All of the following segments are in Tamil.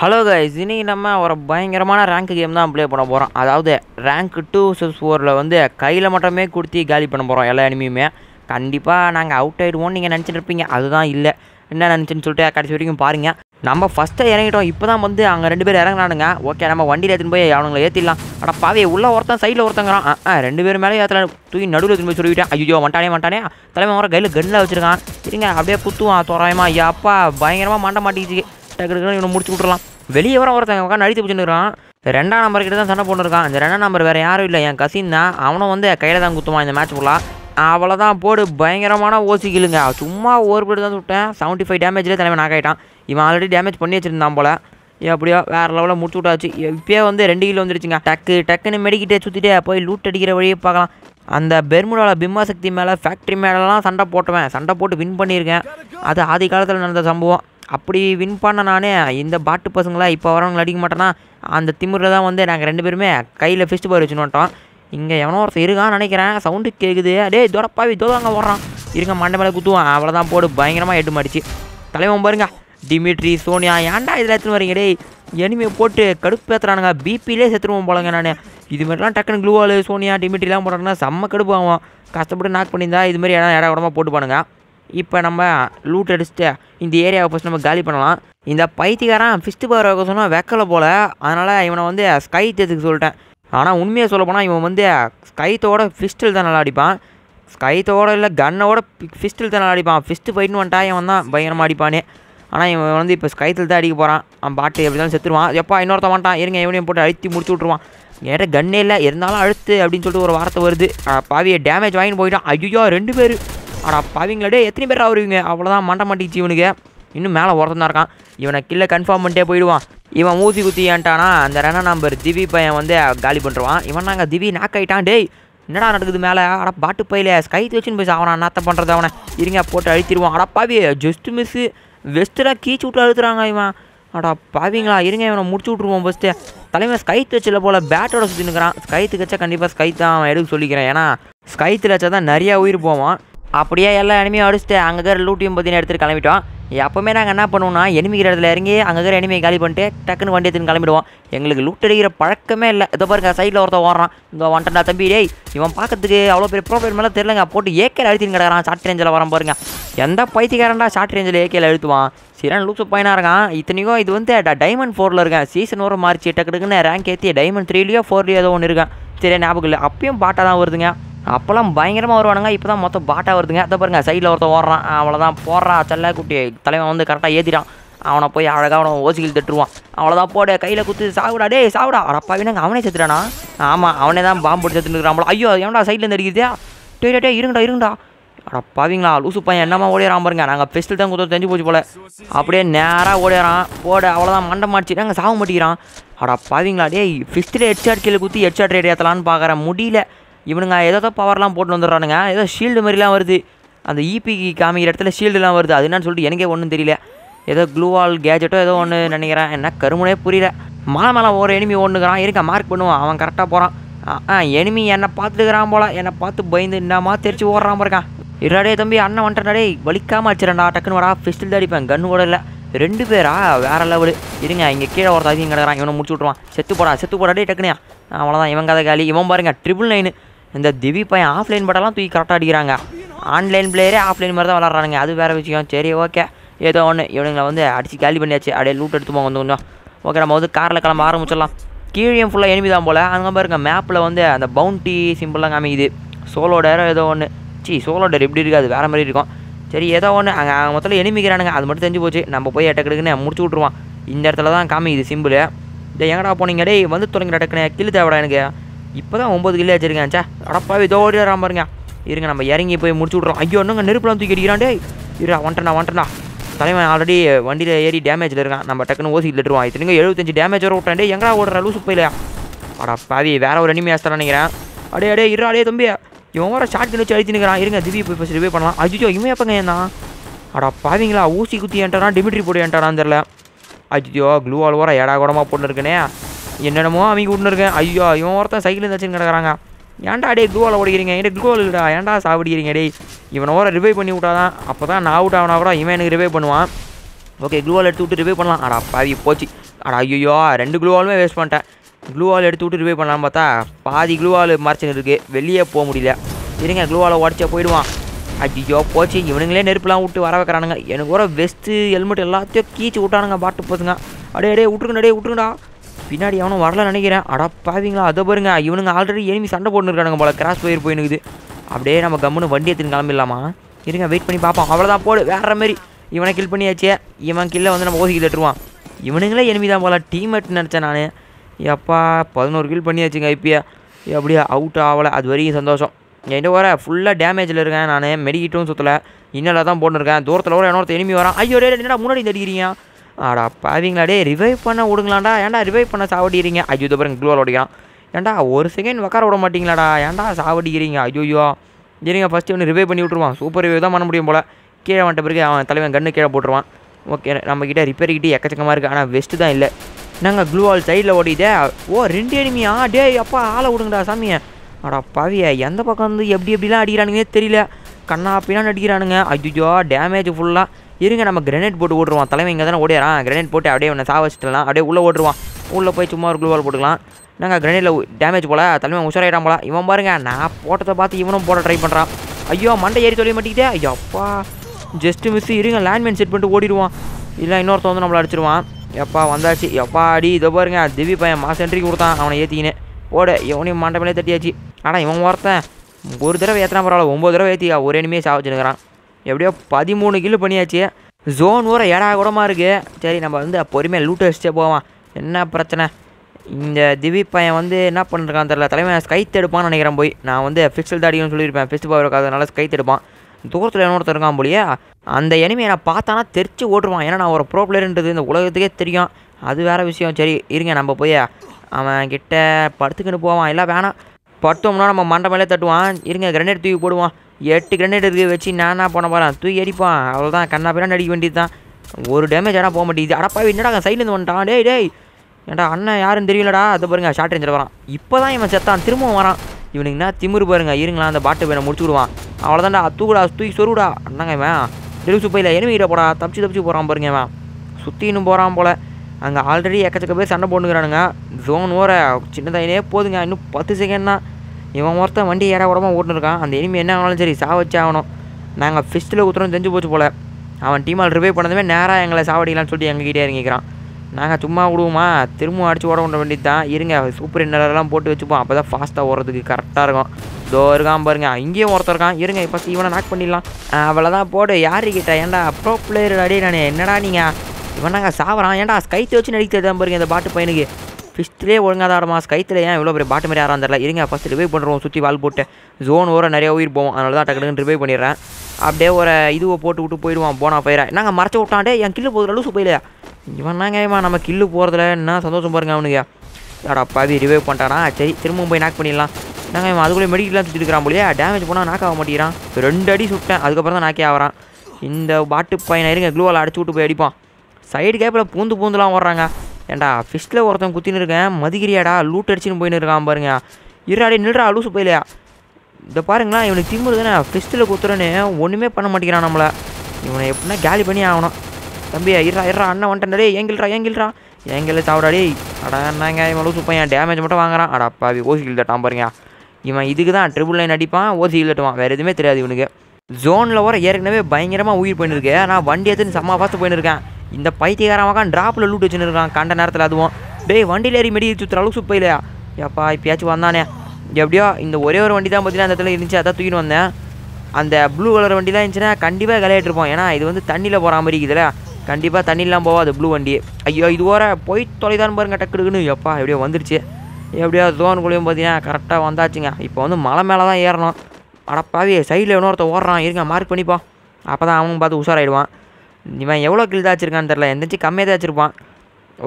ஹலோ கைஸ் இன்றைக்கி நம்ம ஒரு பயங்கரமான ரேங்க் கேம் தான் ப்ளே பண்ண போகிறோம் அதாவது ரேங்க் டூ சிக்ஸ் ஃபோரில் வந்து கையில் மட்டுமே கொடுத்து காலி பண்ண போகிறோம் எல்லா இனிமையுமே கண்டிப்பாக நாங்கள் அவுட் ஆகிடுவோம்னு நீங்கள் நினச்சிட்டு இருப்பீங்க. அதுதான் இல்லை. என்ன நினச்சின்னு சொல்லிட்டு கடைசி வரைக்கும் பாருங்கள் நம்ம ஃபஸ்ட்டு இறங்கிட்டோம். இப்போ தான் வந்து அங்கே ரெண்டு பேர் இறங்கினானுங்க. ஓகே நம்ம வண்டியில் எடுத்துன்னு போய் அவனுங்களை ஏற்றிடலாம் ஆனால் பாவே உள்ள ஒருத்தன் சைடில் ஒருத்தங்கிறான். ஆ, ரெண்டு பேர் மேலே ஏற்றல தூக்கி நடுவில் எடுத்துன்னு போய் சொல்லிவிட்டேன். ஐயோ வண்டானே வண்டானே தலைமை வர கையில் கன்னில் வச்சுருக்கான். இருங்க அப்படியே குத்துவான். தோராயமா. ஐயா அப்பா பயங்கரமாக மண்டை மாட்டிக்கிச்சு. டக்கு இவனை முடிச்சு விட்றலாம் வெளியே வர ஒருத்தன் உட்காந்து அடித்து பிடிச்சிருக்கான் ரெண்டாம் நம்பர் கிட்ட தான் சண்டை போட்டுருக்கான் இந்த ரெண்டாம் நம்பர் வேறு யாரும் இல்லை. என் கசின் தான். அவனும் வந்து கையில் தான் குத்துவான் இந்த மேட்ச் ஃபுல்லாக அவ்வளோதான் போடு. பயங்கரமான ஓசி கிளுங்க சும்மா ஒரு பேர் தான் சுட்டேன். செவன்ட்டி ஃபைவ் டேமேஜ்லேயே தலைவன் நாக் ஆகிட்டான் இவன் ஆல்ரெடி டேமேஜ் பண்ணி வச்சிருந்தான் போல. எப்படியோ வேறு லெவலில் முடிச்சு விட்டாச்சு. இப்போயே வந்து ரெண்டு கிலோ வந்துருச்சுங்க. டக்கு டக்குன்னு மெடிக்கிட்டே சுற்றிட்டு போய் லூட் அடிக்கிற வழியை பார்க்கலாம். அந்த பெர்முடாவில் பிம்மா சக்தி மேலே ஃபேக்ட்ரி மேலெலாம் சண்டை போட்டுவேன். சண்டை போட்டு வின் பண்ணியிருக்கேன். அது ஆதி காலத்தில் நடந்த சம்பவம். அப்படி வின் பண்ண நானே இந்த பாட்டு பசங்களாம் இப்போ வரவங்களை அடிக்க மாட்டேன்னா அந்த திமிரில் தான் வந்து நாங்கள் ரெண்டு பேருமே கையில் ஃபெஸ்ட் பார் வச்சுன்னு வந்துட்டோம். இங்கே எவனோ ஒருத்தர் இருக்கான்னு நினைக்கிறேன். சவுண்டு கேட்குது டேய் தோடப்பாவி தோதாங்க ஓடுறான். இருங்க மண்டை மேலே குத்துவான் அவ்வளோதான் போடு. பயங்கரமாக எட்டு மாடிச்சு. தலைவன் பாருங்க. டிமிட்ரி சோனியா ஏன்டா இதில் எடுத்துன்னு வரீங்க டேய் எனிமையை போட்டு கடுப்பேற்றுறானுங்க பிபிலே செத்துருவோம் போலங்க நான். இதுமாரிலாம் டக்குன்னு க்ளூவாலு சோனியா டிமிட்ரிலாம் போடுறாங்கன்னா செம்ம கடுப்பு ஆகும் கஷ்டப்பட்டு நாக் பண்ணியிருந்தா இது மாதிரி இடம் இடம் உடம்பா போட்டு பானுங்க இப்போ நம்ம லூட் அடிச்சுட்டு இந்த ஏரியாவை ஃபஸ்ட் நம்ம காலி பண்ணலாம். இந்த பைத்தியக்காரன் ஃபிஸ்ட்டு பவர் வைக்க சொன்னால் வைக்கல போல். அதனால் இவனை வந்து ஸ்கை தேத்துக்கு சொல்லிட்டேன். ஆனால் உண்மையாக சொல்ல போனால் இவன் வந்து ஸ்கைத்தோட ஃபிஸ்டில் தான் நல்லா அடிப்பான். ஸ்கைத்தோட இல்லை கன்னோட ஃபிஸ்டில் தான் நல்லா அடிப்பான். ஃபிஸ்ட்டு ஃபைட்னு வந்துட்டா இவன் தான் பயங்கரமாக அடிப்பானே. ஆனால் இவன் வந்து இப்போ ஸ்கைத்தில் தான் அடிக்க போகிறான் அவன் பாட்டு எப்படி தான் செத்துருவான். எப்பா இன்னொருத்த மாட்டான். இருங்க இவனையும் போட்டு அழுத்தி முடிச்சு விட்ருவான் என்கிட்ட கன்னே இல்லை. இருந்தாலும் அழுத்து அப்படின்னு சொல்லிட்டு ஒரு வார்த்தை வருது. பாவியை டேமேஜ் வாங்கின்னு போயிட்டான். ஐயோ ரெண்டு பேர். அடா பாவிங்களே எத்தனை பேர் ஆகுறீங்க அவ்வளோதான் மண்ட மாட்டிச்சு இவனுக்கு. இன்னும் மேலே ஒருத்தன் தான் இருக்கான். இவனை கில்ல கன்ஃபார்ம் பண்ணிட்டே போயிடுவான். இவன் ஊசி குத்தி ஏன்ட்டானா அந்த ரெண்டா நம்பர் திவி பையன் வந்து காலி பண்ணுறான் இவன் நாங்கள் திவி நாக் ஆகிட்டான் டேய். என்னடா நடக்குது மேலே? அட பாட்டு பையில ஸ்கை வச்சுன்னு போய் அவனை நாத்த பண்ணுறது அவனை? இருங்க போட்டு அழுத்திடுவான் அட பாவி ஜஸ்ட் மிஸ்ஸு வெஸ்ட்டெல்லாம் கீச்சு விட்டு அழுத்துறாங்க இவன். அடா பாவிங்களா இருங்க இவனை முடிச்சு விட்ருவோம் ஃபஸ்ட்டு தலைமை ஸ்கைத் வச்சில் போல் பேட்டோட சுற்றி நிற்கிறான் ஸ்கைத்து வச்சா கண்டிப்பாக ஸ்கைத் தான் அவன் எடுக்க சொல்லிக்கிறேன். ஏன்னா ஸ்கைத்தில் வச்சா தான் நிறையா உயிர் போவான். அப்படியே எல்லா எனிமையும் அடிச்சுட்டு அங்கே இருக்கிற லூட்டியும் பார்த்தீங்கன்னா எடுத்துகிட்டு கிளம்பிட்டோம். எப்போவுமே நாங்கள் என்ன பண்ணுவோம்னா எனிமிக்கிற இடத்துல இறங்கி அங்கே இருக்கிற எனிமையை காலி பண்ணிட்டு டக்குன்னு வண்டி எடுத்துன்னு கிளம்பிடுவோம். எங்களுக்கு லூட் அடிக்கிற பழக்கமே இல்லை. இதோ பாருங்க சைடில் ஒருத்தர் ஓடுறான். இங்கே வந்துட்டா தம்பி டேய் இவன் பார்க்கறதுக்கு அவ்வளோ பெரிய ப்ரோஃபைல் மேலே தெரிலங்க போட்டு ஏக்கேல அழுத்தின்னு கிடக்கிறான். ஷார்ட் ரேஞ்சில் வரான் பாருங்க. எந்த பைத்தியக்காரன்டா ஷார்ட் ரேஞ்சில் ஏகேல அழுத்துவான்? சிறன் லூசு பையனாக இருக்கான். இத்தனைக்கும் இது வந்து டைமண்ட் ஃபோரில் இருக்கேன். சீசன் ஒரு மார்ச் டக்கு டக்குன்னு ரேங்க் ஏற்றி டைமண்ட் த்ரீலையோ ஃபோர்லையோ ஏதோ ஒன்று இருக்கேன். சரி ஞாபகம் இல்லை. அப்பயும் பாட்டாக தான் வருதுங்க. அப்போல்லாம் பயங்கரமாக வருவானுங்க. இப்போ தான் மொத்தம் பாட்டாக வருதுங்க. அதை பாருங்க சைடில் ஒருத்தன் ஓடுறான். அவ்வளோதான் போடுறா செல்ல குட்டி. தலைவன் வந்து கரெக்டாக ஏற்றிட்டான் அவனை போய் அழகாக அவனை ஓசிகள் தட்டுருவான் அவ்வளோதான் போட கையில் குத்து சாவுடா டேய் சாவுடா அடப்பாவினங்க அவனே செத்துட்டானா? ஆமாம் அவனே தான் பாம்பு போட்டு செத்துருக்கான் ஐயோ ஏன்டா சைட்லேருந்து அடிக்கிறதா டே டே, இருங்கடா இருங்கடா. அட லூசு பையன். என்னமா ஓடிறான் பாருங்க. நாங்கள் ஃபெஸ்டில் தான் குத்து தெரிஞ்சு போச்சு போல. அப்படியே நேராக ஓடிறான் போட அவ்வளோதான் மண்டை மாடிச்சு. நாங்கள் சாக மாட்டிக்கிறான் அடா பாவிங்களா டேய் ஃபிஸ்ட்டில் ஹெட்ஷாட் கீழே குத்தி ஹெட்ஷாட் ரேட் ஏற்றலான்னு பார்க்குறேன் முடியல. இவனுங்க ஏதோ பவர்லாம் போட்டு வந்துடுறானுங்க. ஏதோ ஷீல்டு மாதிரிலாம் வருது. அந்த இபிக்கு காமிக்கிற இடத்துல ஷீல்டுலாம் வருது. அது என்னன்னு சொல்லிட்டு எனக்கே ஒன்றும் தெரியல. ஏதோ க்ளூவால் கேஜெட்டோ ஏதோ ஒன்று நினைக்கிறேன். என்ன கருமுனே புரியல. மலை மேலே ஒரு எனிமி ஒன்றுக்கிறான் இருக்க மார்க் பண்ணுவான். அவன் கரெக்டாக போகிறான் ஆ எனிமி என்னை பார்த்துக்கிறான் போல. என்னை பார்த்து பயந்து என்னமா தெரிச்சு ஓடுறான் பாருக்கான் இருடே தம்பி அண்ணன் வந்துட்டா வலிக்காமல் அடிச்சிடண்டா டக்குன்னு வரா பிஸ்டல் தான் அடிப்பேன். கன்று கூட இல்லை. ரெண்டு பேரா? வேற லெவலு இருங்க இங்கே கீழே ஒருத்தர் அதிகம் கிடக்குறான். இவனை முடிச்சு விட்ருவான் செத்து போடா செத்து போடாடே டக்குனியா அவ்வளோதான் இவன் கதை காலி. இவன் பாருங்க ட்ரிபிள் நைனு இந்த திவி பையன் ஆஃப்லைன் பட்டெல்லாம் தூக்கி கரெக்டாக அடிக்கிறாங்க. ஆன்லைன் பிளேயரே ஆஃப்லைன் மாதிரி தான் விளாட்றானுங்க அது வேறு விஷயம். சரி ஓகே ஏதோ ஒன்று இவனுங்களை வந்து அடித்து கேலி பண்ணியாச்சு. அப்படியே லூட் எடுத்து போங்க கொஞ்சம் கொஞ்சம். ஓகே நம்ம வந்து காரில் கிளம்ப ஆரம்பிச்சிடலாம். கீழே ஃபுல்லாக எனிமி தான் போல். அங்கே பாருங்க மேப்பில் வந்து அந்த பவுண்டி சிம்பிளாக காமிக்குது. சோலோ டேரோ ஏதோ ஒன்று சி சோலோ டேர் எப்படி இருக்காது. வேறு மாதிரி இருக்கும். சரி ஏதோ ஒன்று அங்கே மொத்தத்தில் எனிமிக்கிறானுங்க. அது மட்டும் தெரிஞ்சு போச்சு. நம்ம போய் எட்டக்கடுக்குன்னு முடிச்சு விட்ருவான் இந்த இடத்துல தான் காமிக்குது சிம்பிள் இதை எங்கடா போனீங்க? டே வந்து தொடங்கிற டக்குனே கிளி தேவைடா எனக்கு. இப்போ தான் ஒம்பது கில்லு வச்சிருக்கேன் சே அடப்பாவே இதோடி வரான் பாருங்க. இருங்க நம்ம இறங்கி போய் முடிச்சு விட்றோம் ஐயோ இன்னுங்க நெருப்புலாம் தூக்கி அடிக்கிறான்டே இருடா வந்துட்டா வந்துட்டா தலைவன் ஆல்ரெடி வண்டியில் ஏறி டேமேஜில் இருக்கான். நம்ம டக்குன்னு ஓசி லெட்டுருவான் இத்தனைங்க எழுபத்தஞ்சு டேமேஜ் வர விட்டேன் எங்கடா ஓடுற லூசு போயிலையா அடா பாவி வேற ஒரு அனிமே ஆஸ்தான் நினைக்கிறேன். அடே அடே இருடா அடே தம்பி. இவன் வர ஷார்ட் வச்சு அழிச்சு நிற்கிறான் இருங்க திவி போய் ஃபஸ்ட் ரிவே பண்ணலாம். அஜிஜோ இவன் எப்பங்க ஏன்னா? அடா பாவிங்களா ஊசி குத்தி ஏன்ட்டானா டிமிட்ரி போட்டு ஏன்ட்டானான்னு தெரில அஜிஜோ க்ளூ ஆல் வர ஏடா கூடமாக போட்டுருக்கனே என்னென்னமோ அமைக்க விட்டுன்னு இருக்கேன். ஐயோ இவன் ஒருத்தன் சைக்கிள் வச்சுன்னு கிடக்குறாங்க. ஏன்டா டே க்ளூவால் ஓடிக்கிறீங்க? என்கிட்ட க்ளூவால் இல்லடா? ஏன்டா சாப்பிடிக்கிறீங்க டேய்? இவனை ஓர ரிவைவ் பண்ணி விட்டாதான். அப்போ தான் நான் அவுட் ஆகினா கூட இவன் எனக்கு ரிவைவ் பண்ணுவான். ஓகே க்ளூவால் எடுத்து விட்டு ரிவைவ் பண்ணலாம். அடா பாவி போச்சு. அடா ஐயோ ரெண்டு க்ளூவாலுமே வேஸ்ட் பண்ணிட்டேன். க்ளூவால் எடுத்து விட்டு ரிவைவ் பண்ணலாம் பார்த்தா பாதி க்ளூவால் மறைச்சுன்னு இருக்குது வெளியே போக முடியல. இருங்க க்ளூவாலை உடச்சா போயிடுவான். ஐயோ போச்சு. இவனுங்களே நெருப்புலாம் விட்டு வர வைக்கிறானுங்க. எனக்கு கூட வெஸ்ட்டு ஹெல்மெட் எல்லாத்தையும் கீச்சு விட்டானுங்க. பாட்டு போதுங்க அடே அடே விட்டுருங்க அடே விட்டுருங்கடா. பின்னாடி அவனும் வரல நினைக்கிறேன். அடா பாவீங்களா அதை பாருங்க இவனுங்க ஆல்ரெடி எனிமி சண்டை போட்டுன்னு போல கிராஸ் போயிரு போயினுக்குது. அப்படியே நம்ம கம்முன்னு வண்டி எடுத்துன்னு கிளம்பிடலாமா? இருங்க வெயிட் பண்ணி பார்ப்போம். அவ்வளோதான் போடு வேற மாதிரி. இவனை கில் பண்ணியாச்சே. இவன் கில்ல வந்து நம்ம ஓசிக்கு தட்டுருவான். இவனுங்களே எனிமி தான் போல டீம்மேட் நினச்சேன் நான். எப்பா பதினோரு கில் பண்ணியாச்சுங்க இப்பயே. அப்படியே அவுட் ஆகலை அது வரைக்கும் சந்தோஷம். என்கிட்ட வர ஃபுல்லாக டேமேஜில் இருக்கேன் நான். மெடிக்கிட்டும் சுற்றலை இன்னில் தான் போட்டுருக்கேன் தூரத்தில் வர இன்னொருத்த எனிமி வரான். ஐயோ டே என்னடா முன்னாடி தடிக்கிறீங்க ஆடா பாவீங்களா டே ரிவைவ் பண்ண விடுங்களாண்டா. ஏன்டா ரிவைவ் பண்ண சாவடிக்கிறீங்க? ஐயோ இதை பாருங்க க்ளோவில் ஓடிக்கிறான் ஏன்டா ஒரு செகண்ட் உட்கார விட மாட்டீங்களாடா. ஏன்டா சாவடிக்கிறீங்க? ஐயோயோ. சரிங்க ஃபஸ்ட்டு ஒன்று ரிவைவ் பண்ணி விட்ருவான் சூப்பர் ரிவைவ் தான் பண்ண முடியும் போல். கீழே வந்துட்ட பிறகு அவன் தலைவன் கண்ணு கீழே போட்டுருவான். ஓகே நம்மக்கிட்ட ரிப்பேர் கிட்டே எக்கச்சக்கமாக இருக்குது ஆனால் வெஸ்ட்டு தான் இல்லை. நாங்கள் க்ளூவால் சைடில் ஓடிதே ஓ ரெண்டு எனிமியா டேய் அப்பா ஆளை விடுங்கடா சாமியை. அடா பாவிய எந்த பக்கம் வந்து எப்படி எப்படிலாம் அடிக்கிறானுங்கன்னே தெரியல. கண்ணா பின்னாடி அடிக்கிறானுங்க. ஐயோ டேமேஜ் ஃபுல்லாக இருங்க நம்ம கிரனேட் போட்டு ஓட்டுருவான் தலைமை இங்கே தானே ஓடிறான் கிரனேட் போட்டு அப்படியே உன்னை சாவ வச்சுட்டலாம் அப்படியே உள்ளே ஓட்டுருவான். உள்ளே போய் சும்மா ஒரு க்ளூவால் போட்டுக்கலாம். நாங்கள் கிரனேட்டில் டேமேஜ் போல? தலைமை உஷாராயிடாம போல? இவன் பாருங்க நான் போட்டதை பார்த்து இவனும் போட ட்ரை பண்ணுறான் ஐயோ மண்டை ஏறி தொலைய மாட்டேங்கிட்டே ஐயோ அப்பா ஜஸ்ட்டு மிஸ் இருங்க லேண்ட்மேன் செட் பண்ணிட்டு ஓடிடுவான். இல்லை இன்னொருத்தன் வந்து நம்மளை அடிச்சிருவான். எப்பா வந்தாச்சு. எப்பா அடி இதை பாருங்க திவி பையன் மாசம் என்ட்ரி கொடுத்தான். அவனை ஏற்றிக்கினே போட இவனையும் மண்டை தட்டியாச்சு. ஆனால் இவன் ஒருத்தன் ஒரு தடவை ஏற்றினா பரவாயில்ல ஒம்பது தடவை ஏற்றி ஒரு இனிமே சாவச்சுனுக்கிறான் எப்படியோ பதிமூணு கிலோ பண்ணியாச்சு. ஜோன் ஊற ஏடா கூடமா இருக்குது சரி நம்ம வந்து பொறுமையாக லூட் அடிச்சே போவான் என்ன பிரச்சனை? இந்த திவி பையன் வந்து என்ன பண்ணிருக்கான் தெரில தலைமை ஸ்கைத் எடுப்பான்னு நினைக்கிறேன் போய். நான் வந்து ஃபிக்ஸல் தாடின்னு சொல்லியிருப்பேன். ஃபிஸ்ட் பவர் இருக்காதனால ஸ்கை எடுப்பான். தூரத்தில் இன்னொருத்தர் இருக்கான் போலியே. அந்த எனிமையை நான் பார்த்தானா தெரிச்சு ஓட்டுருவான் ஏன்னா நான் ஒரு ப்ரோ பிளேயர்ன்றது இந்த உலகத்துக்கே தெரியும். அது வேறு விஷயம். சரி இருங்க நம்ம போய் அவன் கிட்ட படுத்துக்கின்னு போவான் எல்லாம் வேணாம். படுத்தோம்னா நம்ம மண்டை மேலே தட்டுவான். இருங்க கிரனேட் தூக்கி போடுவான். எட்டு கிரனேட் இருக்குது வச்சு நான் என்ன பண்ண போகிறேன் தூக்கி அடிப்பான் அவ்வளோதான் கண்ணா பின்னாடி அடிக்க வேண்டியது தான் ஒரு டேமேஜ் ஆனால் போக மாட்டேங்குது. அடப்பா என்னடா சைட்லேருந்து வந்துட்டான்? டேய் டேய். ஏன்டா அண்ணன் யாருன்னு தெரியலடா. அதை பாருங்க ஷார்ட் ரேஞ்சில் வரான். இப்போ தான் இவன் செத்தான். திரும்பவும் வரான். இவனுக்கு என்ன பாருங்க. இருங்களா அந்த பாட்டு வேணை முடிச்சு விடுவான். அவ்வளோதான்டா தூக்குடா தூக்கி சொருடா அண்ணங்க இவன்? தெலுங்கு சுப்பையில் எனிமிகிட்ட போடா. தப்பிச்சு தப்பிச்சு போகிறான் பாருங்க இவன். சுற்றின்னு போகிறான் போல். அங்கே ஆல்ரெடி எக்கச்சக்க பேர் சண்டை போட்டுக்கிறானுங்க. ஜோன் ஓர சின்னதாயினே போதுங்க. இன்னும் பத்து செகண்ட் தான் இவன் ஒருத்தன் வண்டி ஏற உடம்பா ஓட்டுருக்கான் அந்த எனிமி என்ன ஆனாலும் சரி சாவச்சே ஆகணும். நாங்கள் ஃபிஸ்ட்டில் ஊற்றுறோம் தெரிஞ்சு போச்சு போல். அவன் டீமால் ரிவைவ் பண்ணதுமே நேராக எங்களை சாவடிக்கலாம்னு சொல்லி எங்ககிட்டே இறங்கிக்கிறான். நாங்கள் சும்மா விடுவோமா? திரும்ப அடிச்சு ஓட விட வேண்டியது தான் இருங்க சூப்பர் இன்னரெல்லாம் போட்டு வச்சுப்போம். அப்போ தான் ஃபாஸ்ட்டாக ஓடுறதுக்கு கரெக்டாக இருக்கும். இதோ இருக்கான் பாருங்க. இங்கேயும் ஒருத்தர் இருக்கான். இருங்க இப்போ இவனை நாக் பண்ணிடலாம். அவ்வளோதான் போடு. யாருக்கிட்ட ஏன்டா ப்ரோ பிளேயர் அடி நான் என்னடா நீங்கள் இவன் நாங்கள் சாவறான். ஏன்டா ஸ்கைத்து வச்சு நடிக்கிறது தான் பாருங்க இந்த பாட்டு பையனுக்கு. ஃபிஸ்ட்லேயே ஒழுங்காக தான் ஆடுமா ஸ்கைத்தில் ஏன் இவ்வளோ பெரிய பாட்டு மாதிரி ஆறான் தெரியல. இருங்க ஃபஸ்ட் ரிவைவ் பண்ணுறோம் சுற்றி வால் போட்டு. ஜோன் ஓர நிறைய உயிர் போவோம். அதனால தான் டக்கு டக்குன்னு ரிவைவ் பண்ணிடுறேன். அப்படியே ஒரு இதுவை போட்டு விட்டு போயிடுவான் போனா பயிரை நாங்கள் மறைச்சி விட்டான்டே என் கில்லு போகுது லூசு போயிலையா இவன் தாங்க இவன் நம்ம கில்லு போகிறதுல என்ன சந்தோஷம் பாருங்க அவனுக்கு. அடா பாவி ரிவைவ் பண்ணிட்டானா? சரி திரும்பவும் போய் நாக் பண்ணிடலாம். நாங்கள் இவன் அதுக்குள்ளே மெடிக்கலாம் சுற்றிட்டு இருக்கிறான் போலியா. டேமேஜ் போனால் நாக் ஆக மாட்டேங்கிறான். ரெண்டு அடி சுட்டேன் அதுக்கப்புறம் தான் நாக்கே ஆகிறான். இந்த பாட்டு பையனை இருங்க க்ளூவால் அடிச்சு விட்டு போய் அடிப்பான். சைடு கேப்பில் பூந்து பூந்துலாம் ஓடுறாங்க. ஏன்டா ஃபிஸ்ட்டில் ஒருத்தன் குத்தின்னு இருக்கேன். மதிக்கிறியாடா? லூட் அடிச்சுன்னு போயின்னு இருக்கான் பாருங்க. இருடாடி நில்றா லூசு போயிலையா? இதை பாருங்களேன் இவனுக்கு திமுரு தானே. ஃபிஸ்ட்டில் குத்துறேன்னு ஒன்றுமே பண்ண மாட்டேங்கிறான் நம்மளை. இவனை எப்படின்னா கேலி பண்ணி ஆகணும். தம்பி இருறா இருறா அண்ணன் வந்துட்டேன் ஏங்கில்றா ஏங்கில்றா ஏங்கில் சாப்பிடாடி அடா என்னங்க இவன் லூசு பையன். டேமேஜ் மட்டும் வாங்குறான். அடா பாவி ஓசிக்கில் தட்டான் பாருங்க. இவன் இதுக்கு தான் ட்ரிபிள் லைன் அடிப்பான் ஓசிக்கில் தட்டுவான். வேறு எதுவுமே தெரியாது இவனுக்கு. ஜோனில் வர ஏற்கனவே பயங்கரமாக உயிர் போயின்னு இருக்கு. நான் வண்டி எடுத்துன்னு செம்ம ஃபாஸ்ட்டு போயின்னு இருக்கேன். இந்த பைத்தியகாரமாக ட்ராப்பில் லூட் வச்சுன்னு இருக்கான் கண்ட நேரத்தில் அதுவும் டேய் வண்டியில் ஏறி மெடி சுற்றுற அளவுக்கு இல்லையா யப்பா இப்பயாச்சும் வந்தானே. எப்படியோ இந்த ஒரே ஒரு வண்டி தான் பார்த்தீங்கன்னா அந்த இடத்துல இருந்துச்சு அதான் தூக்கின்னு வந்தேன். அந்த ப்ளூ கலர் வண்டிலாம் இருந்துச்சுன்னா கண்டிப்பாக கலையிட்டு ஏன்னா இது வந்து தண்ணியில் போகிற மாதிரி இருக்குதுல்ல. கண்டிப்பாக தண்ணிலாம் போகாது ப்ளூ வண்டி. ஐயோ இது வர போய் தொலைதான் பாருங்க டக்குடுக்குன்னு எப்பா எப்படியோ வந்துருச்சு. எப்படியோ ஜோனுக்குள்ளேயும் பார்த்தீங்கன்னா கரெக்டாக வந்தாச்சுங்க. இப்போ வந்து மலை மேலே தான் ஏறணும். அடப்பாவே சைடில் இன்னொருத்த ஓடுறான். இருங்க மார்க் பண்ணிப்பா அப்போ தான் அவன் பார்த்து உஷாராயிடுவான். இவன் எவ்வளோ கில் தான் தெரில எந்திரிச்சு கம்மியாக தான் வச்சிருப்பான்.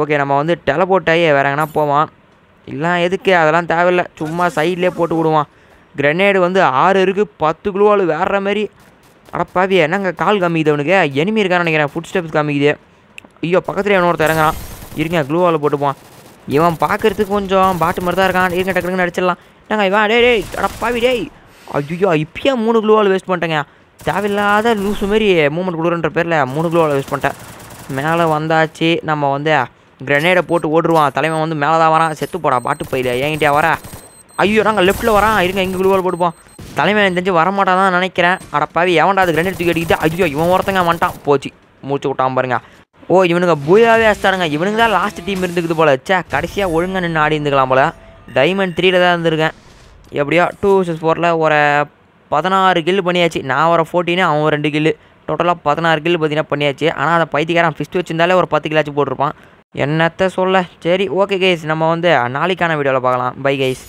ஓகே நம்ம வந்து டெலபோர்ட் ஆகி வேற எங்கன்னா போவான். இல்லை எதுக்கு? அதெல்லாம் தேவையில்லை. சும்மா சைட்லேயே போட்டு விடுவான். கிரனேடு வந்து ஆறு இருக்குது பத்து குழுவாள் வேற மாதிரி. அடப்பாவி என்னங்க கால் காமிக்குது அவனுக்கு? எனிமி இருக்கான்னு நினைக்கிறேன். ஃபுட் ஸ்டெப்ஸ் காமிக்குது. ஐயோ பக்கத்தில் இன்னொருத்தர் இறங்குறான். இருங்க க்ளூவால் போட்டுப்பான் இவன் பார்க்கறதுக்கு கொஞ்சம் பாட்டு மாதிரி தான் இருக்கான். இருங்க டக்கு டக்குன்னு அடிச்சிடலாம் என்னங்க இவன்? டே டேய் அடப்பாவி டேய். ஐயோ இப்பயே மூணு க்ளூவால் வேஸ்ட் பண்ணிட்டேங்க. தேவையில்லாத லூஸு மாரி மூமெண்ட் கொடுக்குறன்ற பேரில் மூணு க்ளூவால் யூஸ் பண்ணிட்டேன். மேலே வந்தாச்சு நம்ம வந்து கிரனேடை போட்டு ஓடுருவான். தலைவன் வந்து மேலே தான் வரான். செத்து போடா பாட்டு போயில என்கிட்டயா வர? ஐயோ நாங்கள் லெஃப்ட்டில் வரான். இருங்க இங்கே குழுவால் போட்டுப்போம். தலைவன் எனக்கு தெரிஞ்சு வரமாட்டான் தான் நினைக்கிறேன். அடப்பாவி எவன்டா அது கிரனேட் தூக்கி அடிக்கிட்டு ஐயோ இவன் ஒருத்தங்க வந்துட்டான். போச்சு. மூச்சு விட்டான் பாருங்க. ஓ இவனுங்க பூயாவே அடிச்சிட்டானுங்க. இவனுங்க தான் லாஸ்ட் டீம் இருந்துக்குது போல. ச்சே கடைசியாக ஒழுங்காக நின்று ஆடி இருந்துக்கலாம் போல. டைமண்ட் த்ரீல தான் இருந்திருக்கேன். எப்படியோ டூ சிக்ஸ் ஃபோரில் ஒரு பதினாறு கில் பண்ணியாச்சு. நான் ஒரு ஃபோர்டீனு அவன் ரெண்டு கில்லு டோட்டலாக பதினாறு கில் பார்த்தீங்கன்னா பண்ணியாச்சு. ஆனால் அந்த பைத்தியக்காரன் ஃபிஸ்ட் வச்சிருந்தாலே ஒரு பத்து கிலாச்சும் போட்டிருப்பான். என்னத்த சொல்ல? சரி ஓகே கைஸ் நம்ம வந்து நாளைக்கான வீடியோவில் பார்க்கலாம். Bye guys